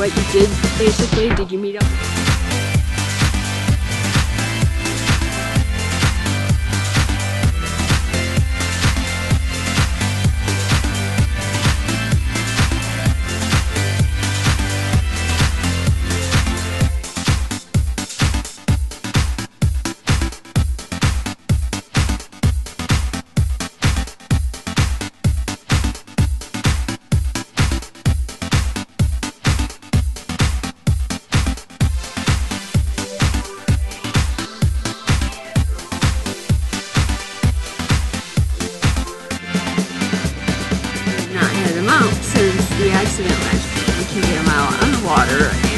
what you did basically? Did you meet up? Since the accident year. We can get them out on the water